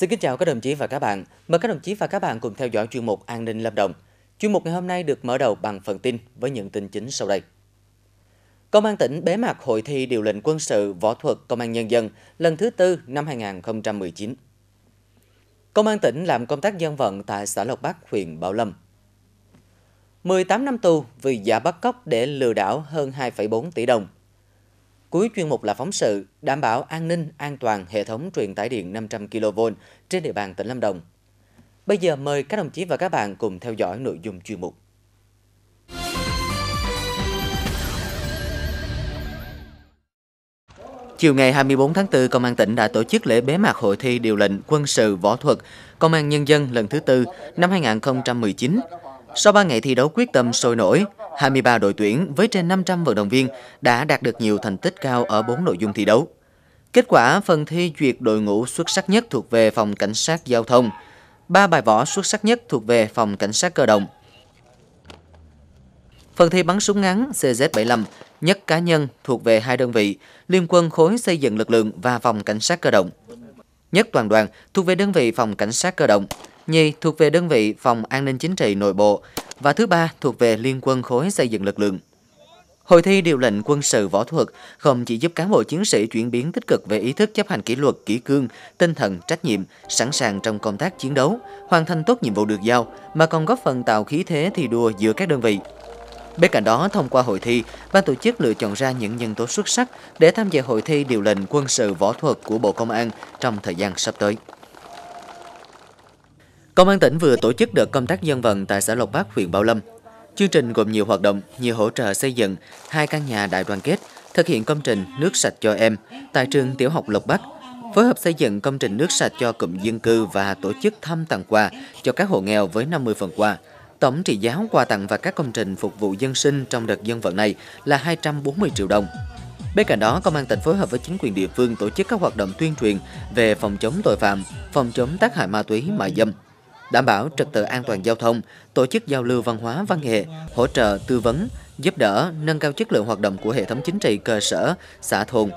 Xin kính chào các đồng chí và các bạn. Mời các đồng chí và các bạn cùng theo dõi chuyên mục An ninh Lâm Đồng. Chuyên mục ngày hôm nay được mở đầu bằng phần tin với những tin chính sau đây. Công an tỉnh bế mạc hội thi điều lệnh quân sự võ thuật Công an Nhân dân lần thứ tư năm 2019. Công an tỉnh làm công tác dân vận tại xã Lộc Bắc, huyện Bảo Lâm. 18 năm tù vì giả bắt cóc để lừa đảo hơn 2,4 tỷ đồng. Cuối chuyên mục là phóng sự đảm bảo an ninh, an toàn hệ thống truyền tải điện 500 kV trên địa bàn tỉnh Lâm Đồng. Bây giờ mời các đồng chí và các bạn cùng theo dõi nội dung chuyên mục. Chiều ngày 24 tháng 4, Công an tỉnh đã tổ chức lễ bế mạc hội thi điều lệnh quân sự võ thuật Công an Nhân dân lần thứ tư năm 2019. Sau 3 ngày thi đấu quyết tâm sôi nổi, 23 đội tuyển với trên 500 vận động viên đã đạt được nhiều thành tích cao ở 4 nội dung thi đấu. Kết quả phần thi duyệt đội ngũ xuất sắc nhất thuộc về phòng cảnh sát giao thông, ba bài võ xuất sắc nhất thuộc về phòng cảnh sát cơ động. Phần thi bắn súng ngắn CZ75 nhất cá nhân thuộc về hai đơn vị, Liên quân khối xây dựng lực lượng và phòng cảnh sát cơ động. Nhất toàn đoàn thuộc về đơn vị phòng cảnh sát cơ động, nhì thuộc về đơn vị phòng an ninh chính trị nội bộ và thứ ba thuộc về liên quân khối xây dựng lực lượng. Hội thi điều lệnh quân sự võ thuật không chỉ giúp cán bộ chiến sĩ chuyển biến tích cực về ý thức chấp hành kỷ luật, kỷ cương, tinh thần, trách nhiệm, sẵn sàng trong công tác chiến đấu, hoàn thành tốt nhiệm vụ được giao, mà còn góp phần tạo khí thế thi đua giữa các đơn vị. Bên cạnh đó, thông qua hội thi, ban tổ chức lựa chọn ra những nhân tố xuất sắc để tham gia hội thi điều lệnh quân sự võ thuật của Bộ Công an trong thời gian sắp tới. Công an tỉnh vừa tổ chức đợt công tác dân vận tại xã Lộc Bắc, huyện Bảo Lâm. Chương trình gồm nhiều hoạt động như hỗ trợ xây dựng hai căn nhà đại đoàn kết, thực hiện công trình nước sạch cho em tại trường tiểu học Lộc Bắc, phối hợp xây dựng công trình nước sạch cho cụm dân cư và tổ chức thăm tặng quà cho các hộ nghèo với 50 phần quà. Tổng trị giá quà tặng và các công trình phục vụ dân sinh trong đợt dân vận này là 240 triệu đồng. Bên cạnh đó, Công an tỉnh phối hợp với chính quyền địa phương tổ chức các hoạt động tuyên truyền về phòng chống tội phạm, phòng chống tác hại ma túy, mại dâm, đảm bảo trật tự an toàn giao thông, tổ chức giao lưu văn hóa văn nghệ, hỗ trợ tư vấn, giúp đỡ, nâng cao chất lượng hoạt động của hệ thống chính trị cơ sở, xã thôn.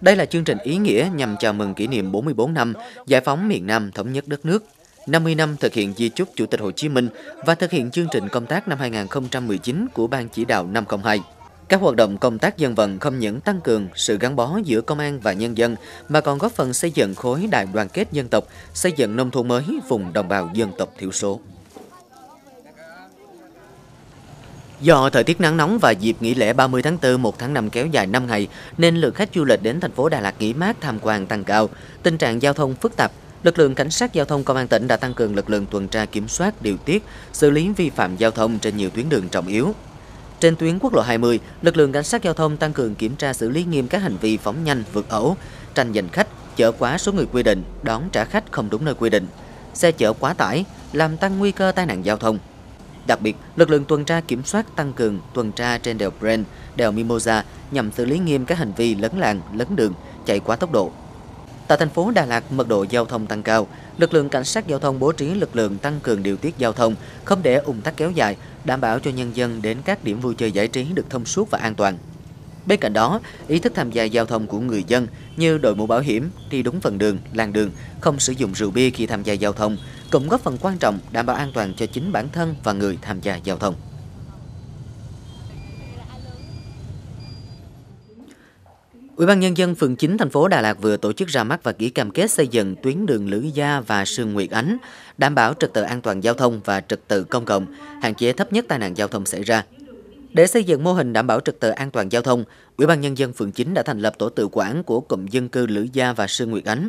Đây là chương trình ý nghĩa nhằm chào mừng kỷ niệm 44 năm giải phóng miền Nam thống nhất đất nước, 50 năm thực hiện di chúc Chủ tịch Hồ Chí Minh và thực hiện chương trình công tác năm 2019 của Ban chỉ đạo 502. Các hoạt động công tác dân vận không những tăng cường sự gắn bó giữa công an và nhân dân mà còn góp phần xây dựng khối đại đoàn kết dân tộc, xây dựng nông thôn mới vùng đồng bào dân tộc thiểu số. Do thời tiết nắng nóng và dịp nghỉ lễ 30 tháng 4, 1 tháng 5 kéo dài 5 ngày, nên lượng khách du lịch đến thành phố Đà Lạt nghỉ mát tham quan tăng cao. Tình trạng giao thông phức tạp, lực lượng cảnh sát giao thông công an tỉnh đã tăng cường lực lượng tuần tra kiểm soát, điều tiết, xử lý vi phạm giao thông trên nhiều tuyến đường trọng yếu, trên tuyến quốc lộ 20, lực lượng cảnh sát giao thông tăng cường kiểm tra xử lý nghiêm các hành vi phóng nhanh, vượt ẩu, tranh giành khách, chở quá số người quy định, đón trả khách không đúng nơi quy định, xe chở quá tải, làm tăng nguy cơ tai nạn giao thông. Đặc biệt, lực lượng tuần tra kiểm soát tăng cường tuần tra trên đèo Brent, đèo Mimosa nhằm xử lý nghiêm các hành vi lấn làng lấn đường, chạy quá tốc độ. Tại thành phố Đà Lạt, mật độ giao thông tăng cao, lực lượng cảnh sát giao thông bố trí lực lượng tăng cường điều tiết giao thông, không để ủng tắc kéo dài, đảm bảo cho nhân dân đến các điểm vui chơi giải trí được thông suốt và an toàn. Bên cạnh đó, ý thức tham gia giao thông của người dân như đội mũ bảo hiểm, đi đúng phần đường, làn đường, không sử dụng rượu bia khi tham gia giao thông cũng góp phần quan trọng đảm bảo an toàn cho chính bản thân và người tham gia giao thông. Ủy ban nhân dân phường 9 thành phố Đà Lạt vừa tổ chức ra mắt và ký cam kết xây dựng tuyến đường Lữ Gia và Sương Nguyệt Ánh, đảm bảo trật tự an toàn giao thông và trật tự công cộng, hạn chế thấp nhất tai nạn giao thông xảy ra. Để xây dựng mô hình đảm bảo trật tự an toàn giao thông, Ủy ban nhân dân phường 9 đã thành lập tổ tự quản của cụm dân cư Lữ Gia và Sương Nguyệt Ánh.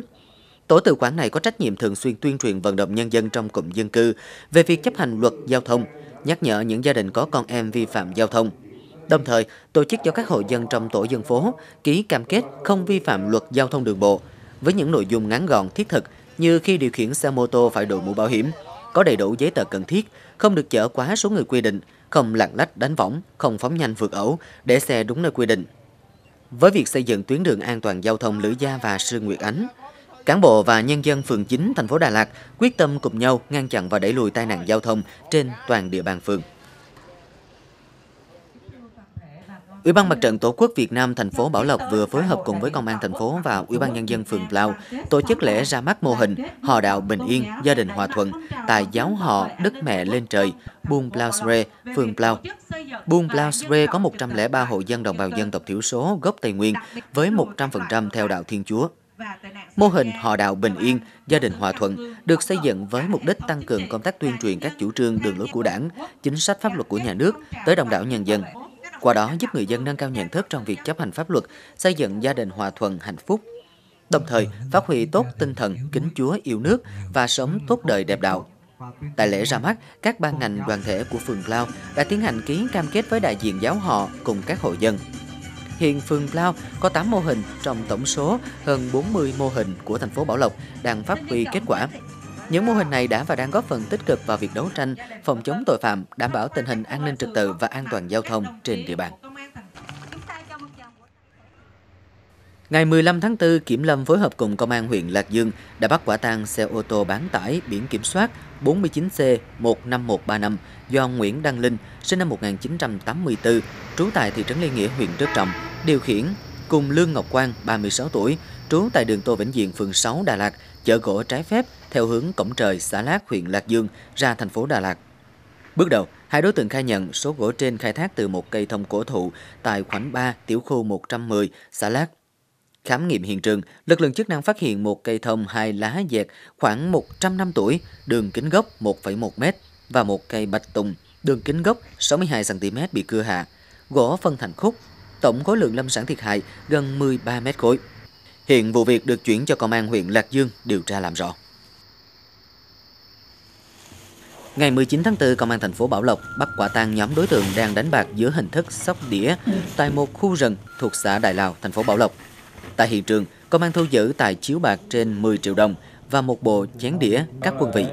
Tổ tự quản này có trách nhiệm thường xuyên tuyên truyền vận động nhân dân trong cụm dân cư về việc chấp hành luật giao thông, nhắc nhở những gia đình có con em vi phạm giao thông, Đồng thời, tổ chức cho các hộ dân trong tổ dân phố ký cam kết không vi phạm luật giao thông đường bộ với những nội dung ngắn gọn thiết thực như khi điều khiển xe mô tô phải đội mũ bảo hiểm, có đầy đủ giấy tờ cần thiết, không được chở quá số người quy định, không lạng lách đánh võng, không phóng nhanh vượt ẩu, để xe đúng nơi quy định. Với việc xây dựng tuyến đường an toàn giao thông Lữ Gia và Sư Nguyệt Ánh, cán bộ và nhân dân phường 9 thành phố Đà Lạt quyết tâm cùng nhau ngăn chặn và đẩy lùi tai nạn giao thông trên toàn địa bàn phường. Ủy ban Mặt trận Tổ quốc Việt Nam thành phố Bảo Lộc vừa phối hợp cùng với Công an thành phố và Ủy ban nhân dân phường Plau tổ chức lễ ra mắt mô hình Họ đạo bình yên, gia đình hòa thuận tại giáo họ Đức Mẹ lên trời, Buôn Plau Sre, phường Plau. Buôn Plau Sre có 103 hộ dân đồng bào dân tộc thiểu số gốc Tây Nguyên với 100% theo đạo Thiên Chúa. Mô hình họ đạo bình yên, gia đình hòa thuận được xây dựng với mục đích tăng cường công tác tuyên truyền các chủ trương đường lối của đảng, chính sách pháp luật của nhà nước tới đồng đảo nhân dân, qua đó giúp người dân nâng cao nhận thức trong việc chấp hành pháp luật, xây dựng gia đình hòa thuận hạnh phúc. Đồng thời, phát huy tốt tinh thần kính Chúa yêu nước và sống tốt đời đẹp đạo. Tại lễ ra mắt, các ban ngành đoàn thể của phường Lao đã tiến hành ký cam kết với đại diện giáo họ cùng các hộ dân. Hiện phường Lao có 8 mô hình trong tổng số hơn 40 mô hình của thành phố Bảo Lộc đang phát huy kết quả. Những mô hình này đã và đang góp phần tích cực vào việc đấu tranh, phòng chống tội phạm, đảm bảo tình hình an ninh trật tự và an toàn giao thông trên địa bàn. Ngày 15 tháng 4, Kiểm Lâm phối hợp cùng Công an huyện Lạc Dương đã bắt quả tang xe ô tô bán tải biển kiểm soát 49C15135 do Nguyễn Đăng Linh, sinh năm 1984, trú tại thị trấn Liên Nghĩa, huyện Đức Trọng, điều khiển cùng Lương Ngọc Quang, 36 tuổi, trú tại đường Tô Vĩnh Diện, phường 6, Đà Lạt, chở gỗ trái phép theo hướng Cổng Trời, xã Lát, huyện Lạc Dương ra thành phố Đà Lạt. Bước đầu, hai đối tượng khai nhận số gỗ trên khai thác từ một cây thông cổ thụ tại khoảnh 3 tiểu khu 110, xã Lát. Khám nghiệm hiện trường, lực lượng chức năng phát hiện một cây thông hai lá dẹt khoảng 100 năm tuổi, đường kính gốc 1,1 m và một cây bạch tùng, đường kính gốc 62 cm bị cưa hạ. Gỗ phân thành khúc, tổng khối lượng lâm sản thiệt hại gần 13 mét khối. Hiện vụ việc được chuyển cho công an huyện Lạc Dương điều tra làm rõ. Ngày 19 tháng 4, Công an thành phố Bảo Lộc bắt quả tang nhóm đối tượng đang đánh bạc dưới hình thức sóc đĩa tại một khu rừng thuộc xã Đại Lào, thành phố Bảo Lộc. Tại hiện trường, công an thu giữ tài chiếu bạc trên 10 triệu đồng và một bộ chén đĩa các quân vị.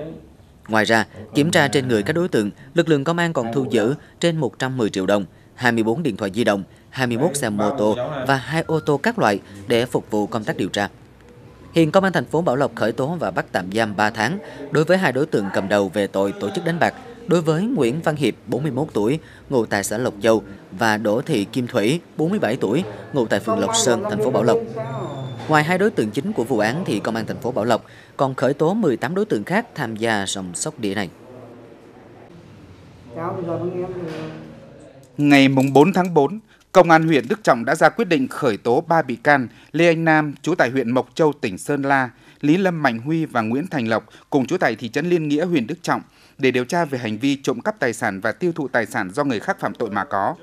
Ngoài ra, kiểm tra trên người các đối tượng, lực lượng công an còn thu giữ trên 110 triệu đồng, 24 điện thoại di động, 21 xe mô tô và hai ô tô các loại để phục vụ công tác điều tra. Hiện Công an thành phố Bảo Lộc khởi tố và bắt tạm giam 3 tháng đối với hai đối tượng cầm đầu về tội tổ chức đánh bạc đối với Nguyễn Văn Hiệp, 41 tuổi, ngụ tại xã Lộc Châu và Đỗ Thị Kim Thủy, 47 tuổi, ngụ tại phường Lộc Sơn, thành phố Bảo Lộc. Ngoài hai đối tượng chính của vụ án thì Công an thành phố Bảo Lộc còn khởi tố 18 đối tượng khác tham gia sòng sóc đĩa này. Ngày 4 tháng 4, Công an huyện Đức Trọng đã ra quyết định khởi tố 3 bị can Lê Anh Nam, chú tại huyện Mộc Châu, tỉnh Sơn La, Lý Lâm Mạnh Huy và Nguyễn Thành Lộc cùng chú tại thị trấn Liên Nghĩa, huyện Đức Trọng để điều tra về hành vi trộm cắp tài sản và tiêu thụ tài sản do người khác phạm tội mà có.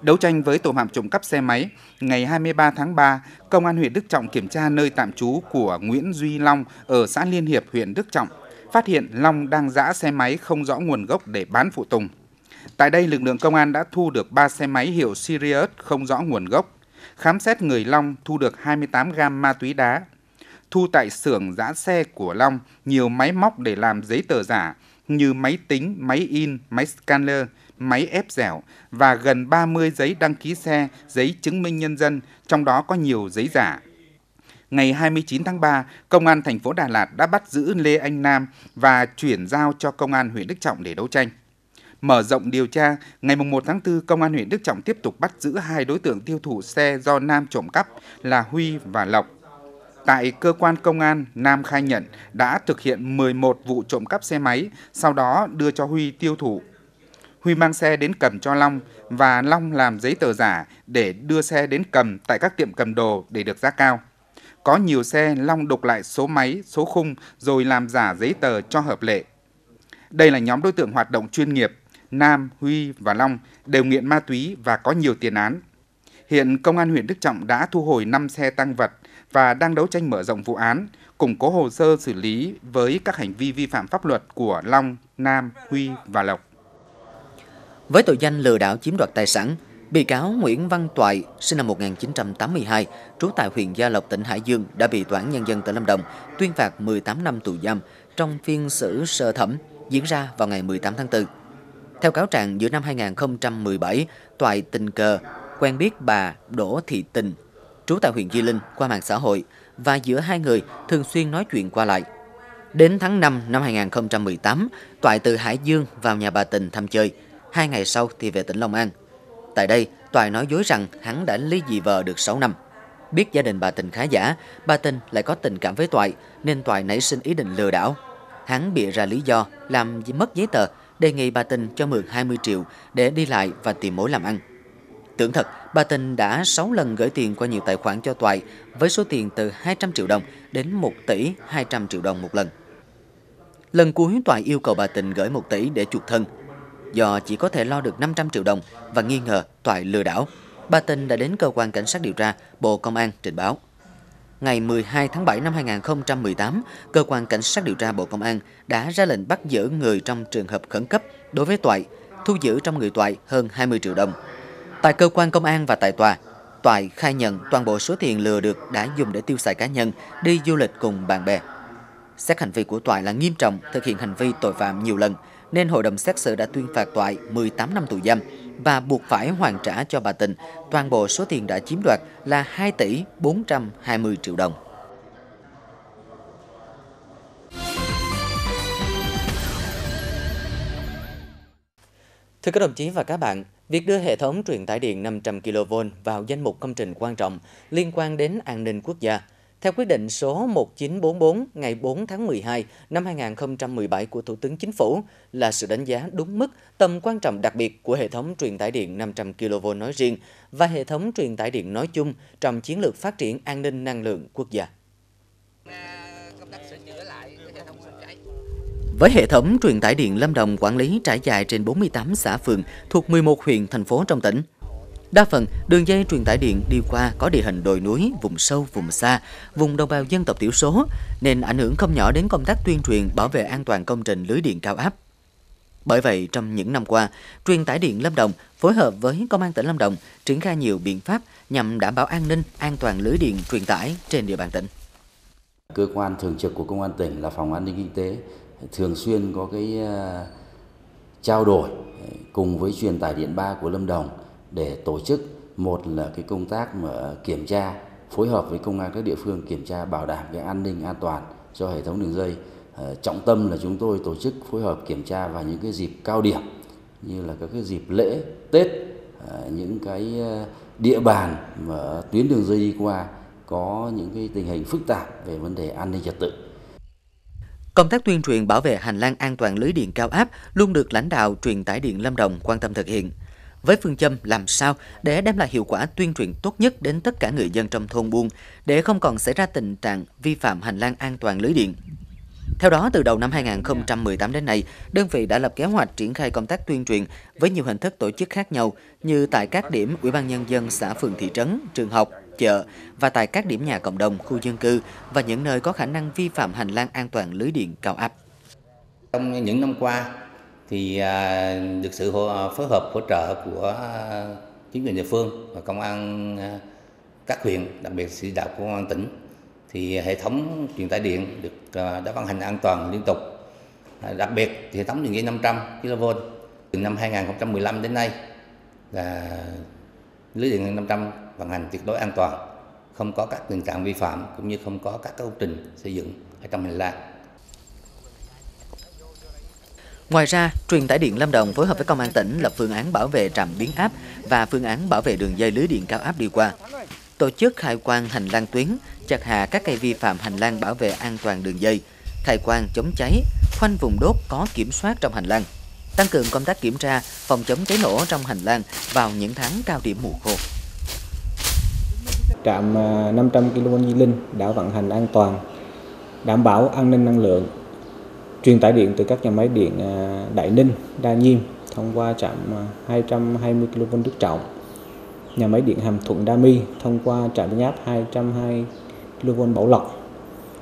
Đấu tranh với tội phạm trộm cắp xe máy, ngày 23 tháng 3, Công an huyện Đức Trọng kiểm tra nơi tạm trú của Nguyễn Duy Long ở xã Liên Hiệp, huyện Đức Trọng, phát hiện Long đang giã xe máy không rõ nguồn gốc để bán phụ tùng. Tại đây, lực lượng công an đã thu được 3 xe máy hiệu Sirius không rõ nguồn gốc. Khám xét người Long thu được 28 gam ma túy đá. Thu tại xưởng giã xe của Long nhiều máy móc để làm giấy tờ giả như máy tính, máy in, máy scanner, máy ép dẻo và gần 30 giấy đăng ký xe, giấy chứng minh nhân dân, trong đó có nhiều giấy giả. Ngày 29 tháng 3, Công an thành phố Đà Lạt đã bắt giữ Lê Anh Nam và chuyển giao cho Công an huyện Đức Trọng để đấu tranh. Mở rộng điều tra, ngày 1 tháng 4, Công an huyện Đức Trọng tiếp tục bắt giữ hai đối tượng tiêu thụ xe do Nam trộm cắp là Huy và Lộc. Tại cơ quan công an, Nam khai nhận đã thực hiện 11 vụ trộm cắp xe máy, sau đó đưa cho Huy tiêu thụ. Huy mang xe đến cầm cho Long và Long làm giấy tờ giả để đưa xe đến cầm tại các tiệm cầm đồ để được giá cao. Có nhiều xe Long đục lại số máy, số khung rồi làm giả giấy tờ cho hợp lệ. Đây là nhóm đối tượng hoạt động chuyên nghiệp, Nam, Huy và Long đều nghiện ma túy và có nhiều tiền án. Hiện Công an huyện Đức Trọng đã thu hồi 5 xe tăng vật và đang đấu tranh mở rộng vụ án, củng cố hồ sơ xử lý với các hành vi vi phạm pháp luật của Long, Nam, Huy và Lộc. Với tội danh lừa đảo chiếm đoạt tài sản, bị cáo Nguyễn Văn Toại, sinh năm 1982, trú tại huyện Gia Lộc, tỉnh Hải Dương đã bị Tòa án Nhân dân tỉnh Lâm Đồng tuyên phạt 18 năm tù giam trong phiên xử sơ thẩm diễn ra vào ngày 18 tháng 4. Theo cáo trạng, giữa năm 2017, Toại tình cờ quen biết bà Đỗ Thị Tình, trú tại huyện Di Linh qua mạng xã hội và giữa hai người thường xuyên nói chuyện qua lại. Đến tháng 5 năm 2018, Toại từ Hải Dương vào nhà bà Tình thăm chơi. Hai ngày sau thì về tỉnh Long An. Tại đây, Toại nói dối rằng hắn đã ly dị vợ được 6 năm. Biết gia đình bà Tình khá giả, bà Tình lại có tình cảm với Toại nên Toại nảy sinh ý định lừa đảo. Hắn bịa ra lý do làm mất giấy tờ, đề nghị bà Tình cho mượn 20 triệu để đi lại và tìm mối làm ăn. Tưởng thật, bà Tình đã 6 lần gửi tiền qua nhiều tài khoản cho Toại với số tiền từ 200 triệu đồng đến 1 tỷ 200 triệu đồng một lần. Lần cuối Toại yêu cầu bà Tình gửi 1 tỷ để chuộc thân. Do chỉ có thể lo được 500 triệu đồng và nghi ngờ Toại lừa đảo, bà Tình đã đến cơ quan cảnh sát điều tra Bộ Công an trình báo. Ngày 12 tháng 7 năm 2018, cơ quan cảnh sát điều tra Bộ Công an đã ra lệnh bắt giữ người trong trường hợp khẩn cấp đối với Toại, thu giữ trong người Toại hơn 20 triệu đồng. Tại cơ quan công an và tại tòa, Toại khai nhận toàn bộ số tiền lừa được đã dùng để tiêu xài cá nhân, đi du lịch cùng bạn bè. Xét hành vi của Toại là nghiêm trọng, thực hiện hành vi tội phạm nhiều lần, nên hội đồng xét xử đã tuyên phạt Toại 18 năm tù giam và buộc phải hoàn trả cho bà Tình toàn bộ số tiền đã chiếm đoạt là 2 tỷ 420 triệu đồng. Thưa các đồng chí và các bạn, việc đưa hệ thống truyền tải điện 500 kV vào danh mục công trình quan trọng liên quan đến an ninh quốc gia – theo quyết định số 1944 ngày 4 tháng 12 năm 2017 của Thủ tướng Chính phủ là sự đánh giá đúng mức tầm quan trọng đặc biệt của hệ thống truyền tải điện 500 kV nói riêng và hệ thống truyền tải điện nói chung trong chiến lược phát triển an ninh năng lượng quốc gia. Với hệ thống truyền tải điện Lâm Đồng quản lý trải dài trên 48 xã phường thuộc 11 huyện, thành phố trong tỉnh, Đa phần, đường dây truyền tải điện đi qua có địa hình đồi núi, vùng sâu, vùng xa, vùng đồng bào dân tộc thiểu số, nên ảnh hưởng không nhỏ đến công tác tuyên truyền bảo vệ an toàn công trình lưới điện cao áp. Bởi vậy, trong những năm qua, truyền tải điện Lâm Đồng phối hợp với Công an tỉnh Lâm Đồng triển khai nhiều biện pháp nhằm đảm bảo an ninh, an toàn lưới điện truyền tải trên địa bàn tỉnh. Cơ quan thường trực của Công an tỉnh là Phòng An ninh Kinh tế thường xuyên có cái à, trao đổi cùng với truyền tải điện 3 của Lâm Đồng để tổ chức. Một là cái công tác mà kiểm tra, phối hợp với công an các địa phương kiểm tra, bảo đảm cái an ninh, an toàn cho hệ thống đường dây. Ờ, trọng tâm là chúng tôi tổ chức phối hợp kiểm tra vào những cái dịp cao điểm, như là các cái dịp lễ, tết ờ, những cái ờ, địa bàn mà tuyến đường dây đi qua có những cái tình hình phức tạp về vấn đề an ninh trật tự. Công tác tuyên truyền bảo vệ hành lang an toàn lưới điện cao áp luôn được lãnh đạo truyền tải điện Lâm Đồng quan tâm thực hiện với phương châm làm sao để đem lại hiệu quả tuyên truyền tốt nhất đến tất cả người dân trong thôn buôn để không còn xảy ra tình trạng vi phạm hành lang an toàn lưới điện. Theo đó, từ đầu năm 2018 đến nay, đơn vị đã lập kế hoạch triển khai công tác tuyên truyền với nhiều hình thức tổ chức khác nhau như tại các điểm Ủy ban Nhân dân xã phường thị trấn, trường học, chợ và tại các điểm nhà cộng đồng, khu dân cư và những nơi có khả năng vi phạm hành lang an toàn lưới điện cao áp. Trong những năm qua, thì à, được sự phối hợp hỗ trợ của chính quyền địa phương và công an à, các huyện đặc biệt chỉ đạo của công an tỉnh thì hệ thống truyền tải điện được à, đã vận hành an toàn liên tục. À, đặc biệt hệ thống đường dây 500 kV từ năm 2015 đến nay là lưới điện 500 vận hành tuyệt đối an toàn không có các tình trạng vi phạm cũng như không có các công trình xây dựng ở trong hành lang. Ngoài ra, truyền tải điện Lâm Đồng phối hợp với công an tỉnh lập phương án bảo vệ trạm biến áp và phương án bảo vệ đường dây lưới điện cao áp đi qua. Tổ chức khai quang hành lang tuyến, chặt hạ các cây vi phạm hành lang bảo vệ an toàn đường dây, khai quang chống cháy, khoanh vùng đốt có kiểm soát trong hành lang, tăng cường công tác kiểm tra, phòng chống cháy nổ trong hành lang vào những tháng cao điểm mùa khô. Trạm à, 500 kV Di Linh đã vận hành an toàn, đảm bảo an ninh năng lượng truyền tải điện từ các nhà máy điện à, Đại Ninh, Đa Nhiêm thông qua trạm 220 kV Đức Trọng, nhà máy điện Hàm Thuận Đa Mi thông qua trạm biến áp 220 kV Bảo Lộc,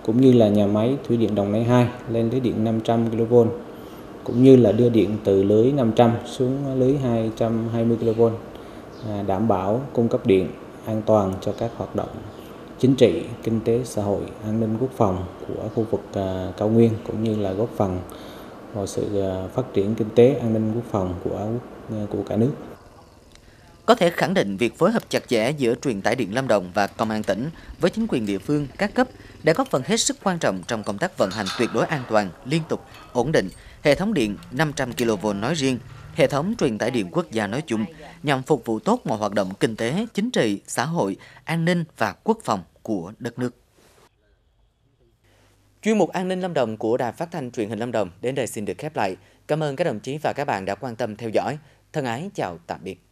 cũng như là nhà máy thủy điện Đồng Nai 2 lên lưới điện 500 kV, cũng như là đưa điện từ lưới 500 xuống lưới 220 kV, à, đảm bảo cung cấp điện an toàn cho các hoạt động chính trị, kinh tế, xã hội, an ninh quốc phòng của khu vực à, cao nguyên cũng như là góp phần vào sự à, phát triển kinh tế, an ninh quốc phòng của à, của cả nước. Có thể khẳng định việc phối hợp chặt chẽ giữa truyền tải điện Lâm Đồng và công an tỉnh với chính quyền địa phương các cấp đã góp phần hết sức quan trọng trong công tác vận hành tuyệt đối an toàn, liên tục, ổn định hệ thống điện 500 kV nói riêng hệ thống truyền tải điện quốc gia nói chung nhằm phục vụ tốt mọi hoạt động kinh tế, chính trị, xã hội, an ninh và quốc phòng của đất nước. Chuyên mục An ninh Lâm Đồng của Đài Phát thanh Truyền hình Lâm Đồng đến đây xin được khép lại. Cảm ơn các đồng chí và các bạn đã quan tâm theo dõi. Thân ái chào tạm biệt.